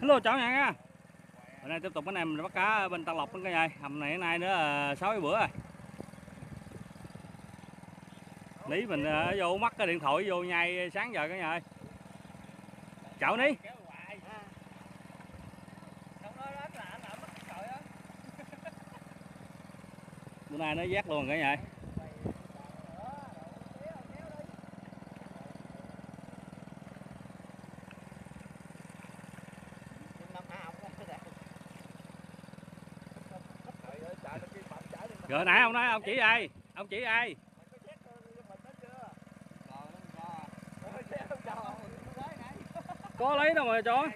hello chào nhà nha. Bữa nay tiếp tục anh em bắt cá bên Tân Lộc bên cái này hầm này nay nữa sáu bữa rồi. Ní mình ờ, vô mắt cái điện thoại vô nhai sáng giờ cả nhà ơi. Chào ní bữa nay nó giác luôn cả nhà ơi rồi, nãy ông nói ông chỉ ai? Ông chỉ ai? Có lấy đâu mà cho?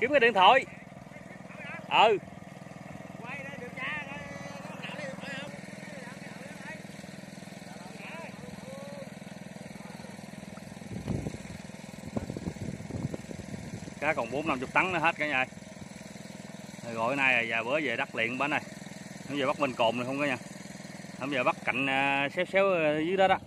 Kiếm cái điện thoại. Ừ. cá còn bốn năm chục tấn nữa hết cả nhà ơi. rồi gọi nay là bữa về đất liền bữa này không giờ bắt bên cồn này không cả nhà. Không giờ bắt cạnh à, xéo xéo à, dưới đó đó.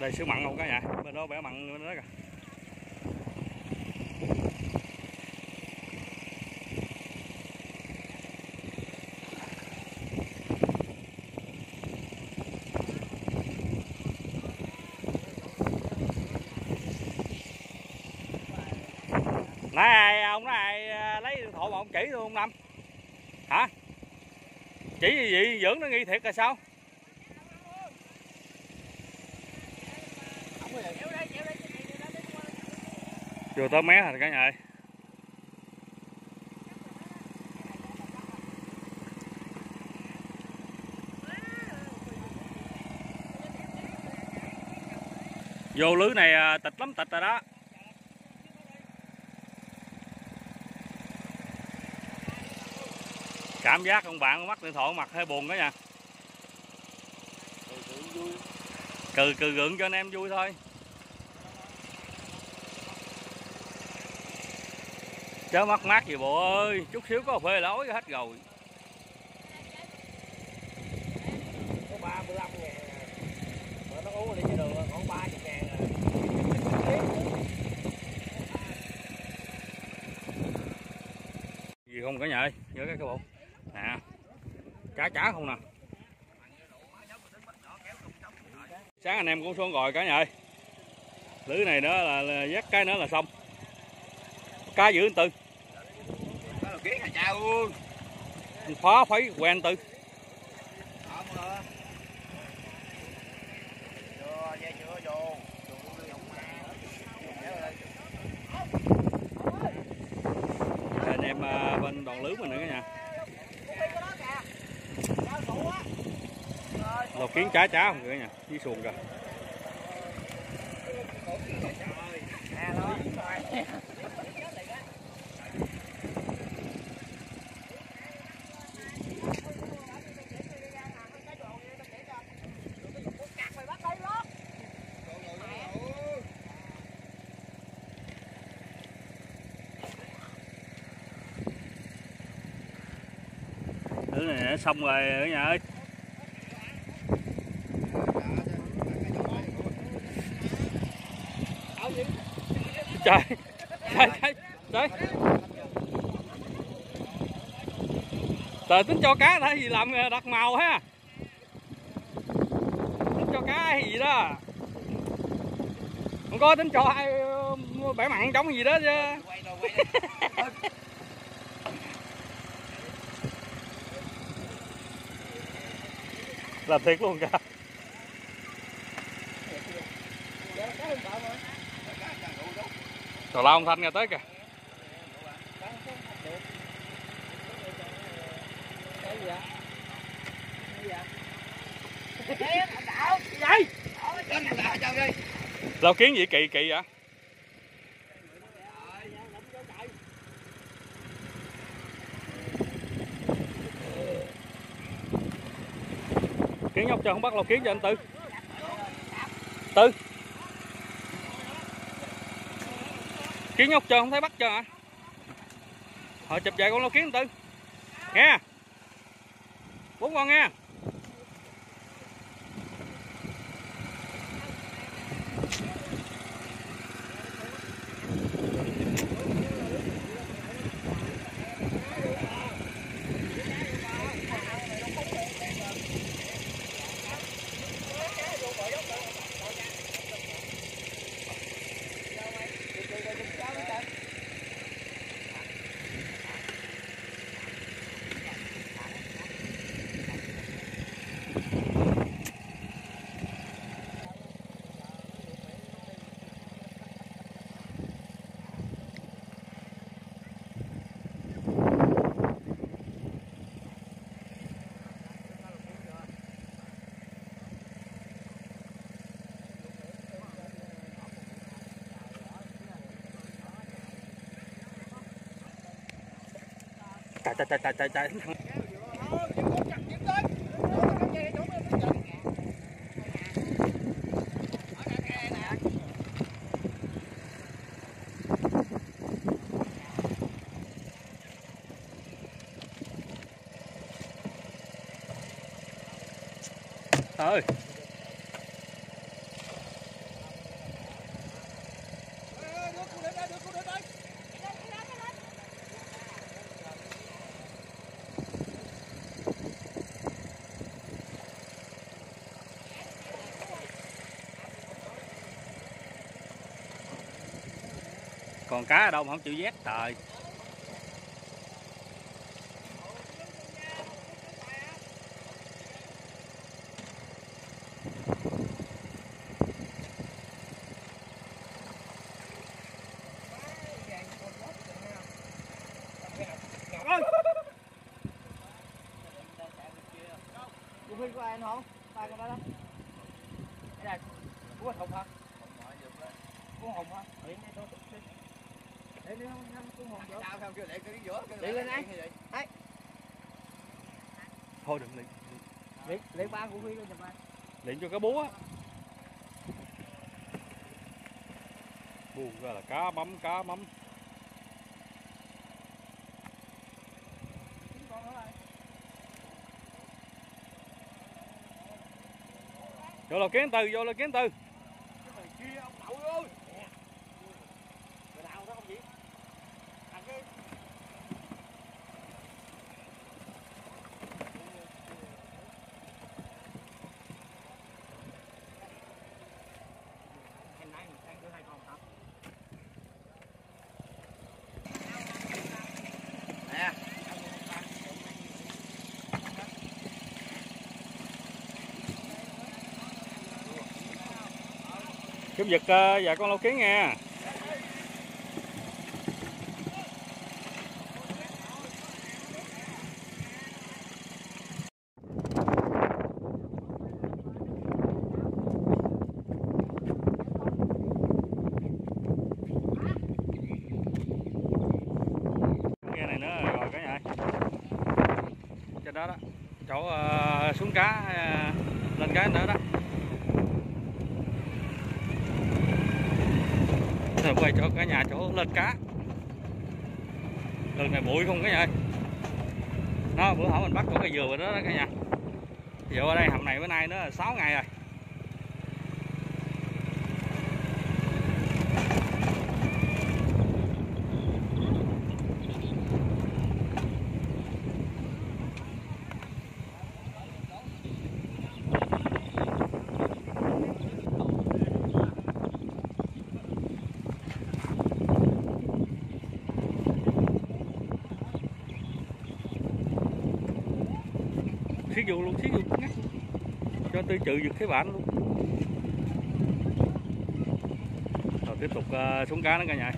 Đây sứ mặn không cả nhà? Bên đó bẻ mặn bên đó kìa nãy ai ông nói ai à, lấy điện thoại mà ông chỉ luôn ông năm hả? Chỉ gì vậy? Dưỡng nó nghi thiệt là sao? Vừa tới mé rồi cả nhà ơi? Vô lưới này à, tịch lắm, tịch rồi đó. Cảm giác ông bạn mắt điện thoại mặt hơi buồn đó nha. Cừ cừ gượng cho anh em vui thôi. Chớ mắc mát gì bộ ơi. Chút xíu có phê lối hết rồi. Có 35 ngàn. Mà nó uống đi trên đường còn 30 ngàn à. gì không cả nhà ơi? Nhớ cái cái bộ nè cá chả không nè. Sáng anh em cũng xuống rồi cả nhà ơi. Lưới này nữa là, là dắt cái nữa là xong. Cá giữ anh tư. Phá phấy quen tư. Anh em à, bên đoàn lưới mình nữa cả nhà lột kiến chả chả không cả nha với xuồng kìa Nè này xong rồi, ở nhà ơi. Trời. Trời trời trời. Trời, tính cho cá thấy gì làm ờ, đặt màu ha. Tính cho cá gì đó. Không có tính cho ai ờ, bẻ mặn giống gì đó chứ. Quay làm thiệt luôn cả Tào lao ông Thanh nghe tới kìa. Lao kiến gì kỳ kỳ vậy? Kiến nhóc cho không bắt lao kiến cho anh tư. Tư. Kiến nhóc chờ không thấy bắt chờ hả? Họ chụp về con lao kiến tư nghe. Bốn con nghe. Chạy chạy chạy chạy chạy chạy ơi. Còn cá ở đâu mà không chịu vét trời Cô Huy có ai anh không? Ba con đó đó. Cái này, của Hồng hả? Của Hồng hả? Để đây để đi không, không, của Hồng vô. sao không kêu để cái giữa Đi lên đây. thôi đừng liền Để, để ba của Huy lên chụp ai? liền cho cá búa á. Buông ra là cá bấm cá bấm. Vô là kiến từ vô là kiến từ Kia ông đậu ơi. Cái nào đó không vậy? Thằng cái Em nãy mình sang thứ hai con hả? nè kiếm giật và con lâu kiến nha. Này nữa rồi trên đó đó. Chỗ uh, xuống cá uh, lên cái nữa đó. Rồi quay cho cả nhà chỗ lên cá. Đường này bụi không cả nhà ơi. Nó bữa hổm mình bắt có cái dừa rồi đó, đó cả nhà. Dựa ở đây hầm này bữa nay nó 6 ngày rồi. Xiết vô luôn xí vụ ngắt cho tôi trừ giật cái bản luôn. Rồi tiếp tục uh, xuống cá nữa cả nhà.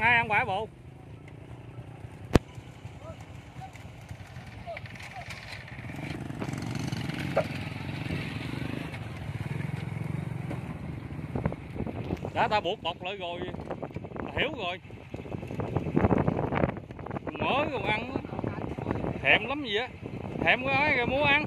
Ăn ai, ăn quả bộ. Đã ta buộc bọc lại rồi hiểu rồi. Mở còn ăn thèm lắm gì á. Thèm cái ấy rồi muốn ăn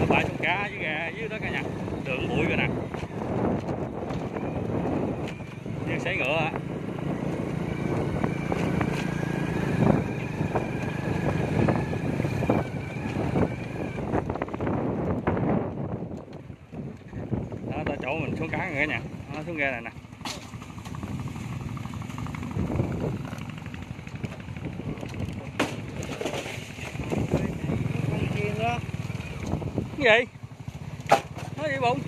Có bãi sông cá với gà dưới đó cả nhà đường bụi rồi nè chiếc xe ngựa ạ. Đó ta chỗ mình xuống cá nữa nha, nó xuống ghe này nè. Cái gì? Nói gì bụng?